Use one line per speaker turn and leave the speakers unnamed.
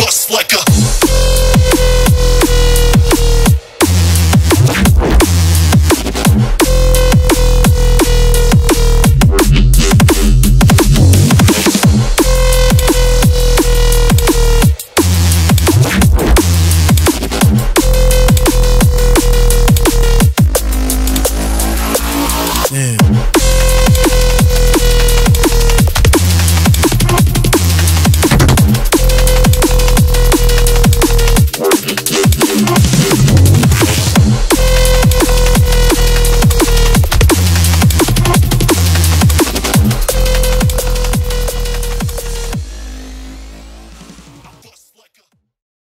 bust like a. Yeah.